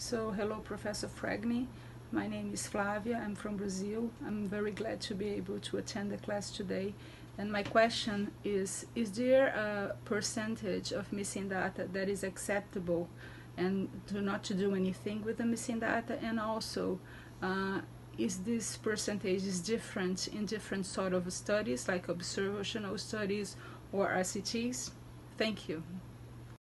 So, hello, Professor Fregni. My name is Flavia. I'm from Brazil. I'm very glad to be able to attend the class today. And my question is Is there a percentage of missing data that is acceptable and to not to do anything with the missing data? And also, uh, is this percentage is different in different sort of studies like observational studies or RCTs? Thank you.